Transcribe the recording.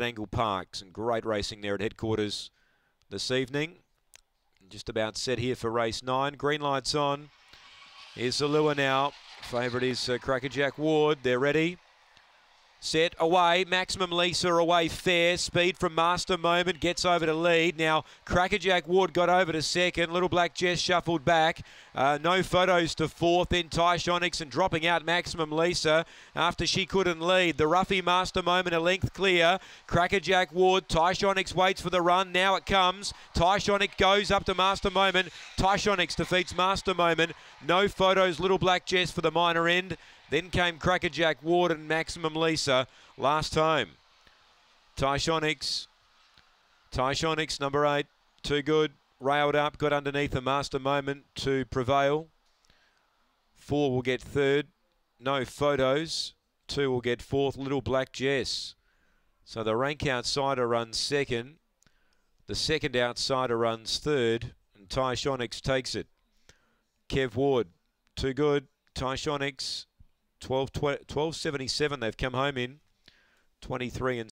at Angle Park. Some great racing there at headquarters this evening. Just about set here for race nine. Green lights on. Here's the lure now. Favourite is uh, Crackerjack Ward. They're ready. Set away, Maximum Lisa away fair. Speed from Master Moment gets over to lead. Now Crackerjack Ward got over to second. Little Black Jess shuffled back. Uh, no photos to fourth. Then Tyshonix and dropping out Maximum Lisa after she couldn't lead. The Ruffy Master Moment a length clear. Crackerjack Ward. Tyshonix waits for the run. Now it comes. Tyshonix goes up to Master Moment. Tyshonix defeats Master Moment. No photos. Little Black Jess for the minor end. Then came Crackerjack Ward and Maximum Lisa last home. Tyshonix. Tyshonix, number eight. Too good. Railed up. Got underneath the master moment to prevail. Four will get third. No photos. Two will get fourth. Little Black Jess. So the rank outsider runs second. The second outsider runs third. And Tyshonix takes it. Kev Ward. Too good. Tyshonix 12, 1277 they've come home in 23 and